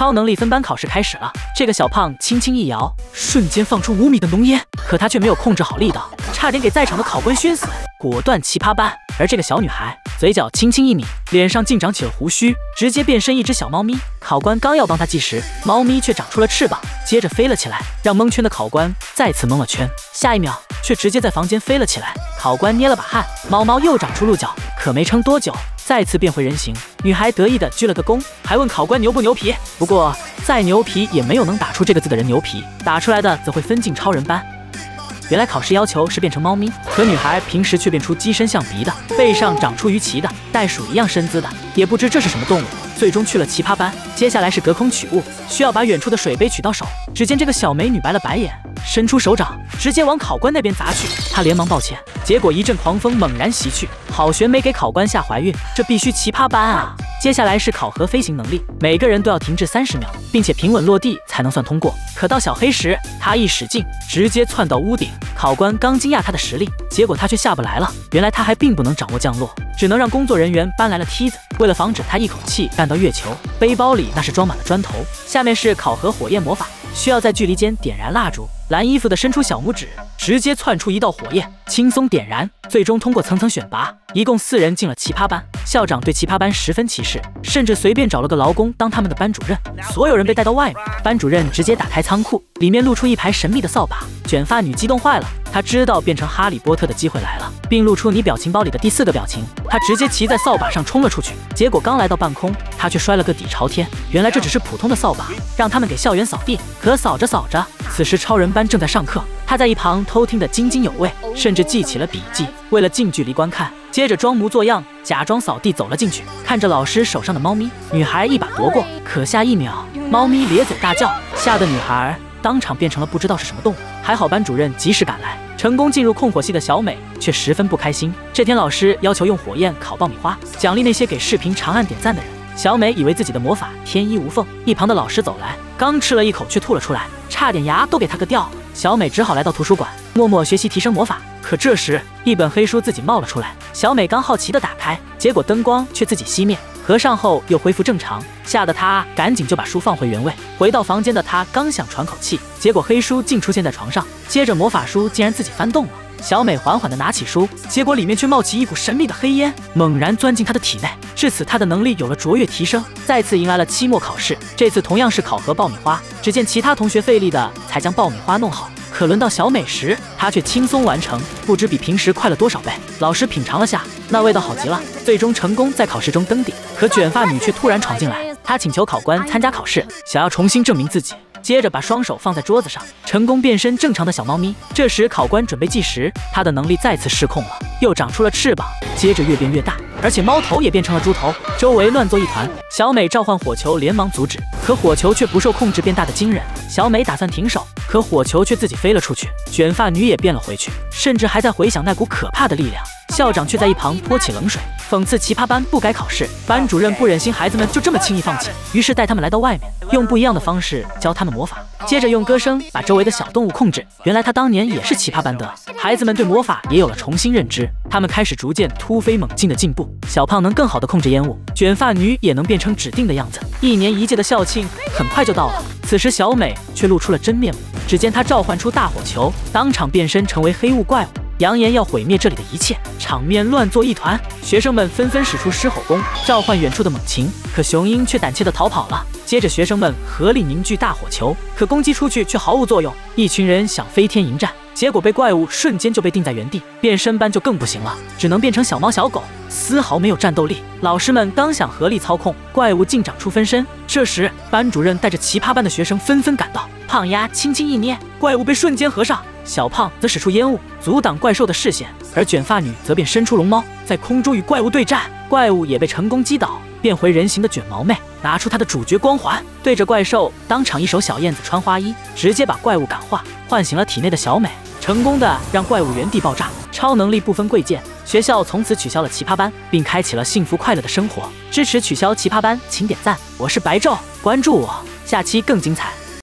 超能力分班考试开始了，这个小胖轻轻一摇，瞬间放出五米的浓烟，可他却没有控制好力道，差点给在场的考官熏死，果断奇葩班。而这个小女孩嘴角轻轻一抿，脸上竟长起了胡须，直接变身一只小猫咪。考官刚要帮她计时，猫咪却长出了翅膀，接着飞了起来，让蒙圈的考官再次蒙了圈。下一秒却直接在房间飞了起来，考官捏了把汗，猫猫又长出鹿角，可没撑多久，再次变回人形。女孩得意的鞠了个躬，还问考官牛不牛皮。不过再牛皮也没有能打出这个字的人牛皮，打出来的则会分进超人班。原来考试要求是变成猫咪，可女孩平时却变出鸡身象鼻的，背上长出鱼鳍的，袋鼠一样身姿的，也不知这是什么动物。最终去了奇葩班，接下来是隔空取物，需要把远处的水杯取到手。只见这个小美女白了白眼，伸出手掌，直接往考官那边砸去。他连忙道歉，结果一阵狂风猛然袭去，好悬没给考官吓怀孕，这必须奇葩班啊！接下来是考核飞行能力，每个人都要停滞三十秒，并且平稳落地才能算通过。可到小黑时，他一使劲，直接窜到屋顶。考官刚惊讶他的实力，结果他却下不来了。原来他还并不能掌握降落，只能让工作人员搬来了梯子。为了防止他一口气干到月球，背包里那是装满了砖头。下面是考核火焰魔法，需要在距离间点燃蜡烛。蓝衣服的伸出小拇指，直接窜出一道火焰，轻松点燃。最终通过层层选拔，一共四人进了奇葩班。校长对奇葩班十分歧视，甚至随便找了个劳工当他们的班主任。所有人被带到外面，班主任直接打开仓库，里面露出一排神秘的扫把。卷发女激动坏了，她知道变成哈利波特的机会来了，并露出你表情包里的第四个表情。她直接骑在扫把上冲了出去，结果刚来到半空，她却摔了个底朝天。原来这只是普通的扫把，让他们给校园扫地。可扫着扫着，此时超人班正在上课。他在一旁偷听得津津有味，甚至记起了笔记。为了近距离观看，接着装模作样假装扫地走了进去，看着老师手上的猫咪，女孩一把夺过，可下一秒，猫咪咧嘴大叫，吓得女孩当场变成了不知道是什么动物。还好班主任及时赶来，成功进入控火系的小美却十分不开心。这天老师要求用火焰烤爆米花，奖励那些给视频长按点赞的人。小美以为自己的魔法天衣无缝，一旁的老师走来，刚吃了一口却吐了出来，差点牙都给她个掉。小美只好来到图书馆，默默学习提升魔法。可这时，一本黑书自己冒了出来。小美刚好奇的打开，结果灯光却自己熄灭，合上后又恢复正常，吓得她赶紧就把书放回原位。回到房间的她刚想喘口气，结果黑书竟出现在床上，接着魔法书竟然自己翻动了。小美缓缓地拿起书，结果里面却冒起一股神秘的黑烟，猛然钻进她的体内。至此，她的能力有了卓越提升，再次迎来了期末考试。这次同样是考核爆米花，只见其他同学费力的才将爆米花弄好，可轮到小美时，她却轻松完成，不知比平时快了多少倍。老师品尝了下，那味道好极了，最终成功在考试中登顶。可卷发女却突然闯进来，她请求考官参加考试，想要重新证明自己。接着把双手放在桌子上，成功变身正常的小猫咪。这时考官准备计时，他的能力再次失控了，又长出了翅膀，接着越变越大，而且猫头也变成了猪头，周围乱作一团。小美召唤火球，连忙阻止，可火球却不受控制变大的惊人。小美打算停手，可火球却自己飞了出去。卷发女也变了回去，甚至还在回想那股可怕的力量。校长却在一旁泼起冷水，讽刺奇葩班不该考试。班主任不忍心孩子们就这么轻易放弃，于是带他们来到外面，用不一样的方式教他们魔法。接着用歌声把周围的小动物控制。原来他当年也是奇葩班的，孩子们对魔法也有了重新认知，他们开始逐渐突飞猛进的进步。小胖能更好的控制烟雾，卷发女也能变成指定的样子。一年一届的校庆很快就到了，此时小美却露出了真面目。只见她召唤出大火球，当场变身成为黑雾怪物。扬言要毁灭这里的一切，场面乱作一团。学生们纷纷使出狮吼功，召唤远处的猛禽，可雄鹰却胆怯地逃跑了。接着，学生们合力凝聚大火球，可攻击出去却毫无作用。一群人想飞天迎战，结果被怪物瞬间就被定在原地。变身班就更不行了，只能变成小猫小狗，丝毫没有战斗力。老师们刚想合力操控，怪物竟长出分身。这时，班主任带着奇葩班的学生纷纷赶到，胖丫轻轻一捏，怪物被瞬间合上。小胖则使出烟雾阻挡怪兽的视线，而卷发女则变身出龙猫，在空中与怪物对战，怪物也被成功击倒，变回人形的卷毛妹拿出她的主角光环，对着怪兽当场一手小燕子穿花衣，直接把怪物感化，唤醒了体内的小美，成功的让怪物原地爆炸。超能力不分贵贱，学校从此取消了奇葩班，并开启了幸福快乐的生活。支持取消奇葩班，请点赞。我是白昼，关注我，下期更精彩。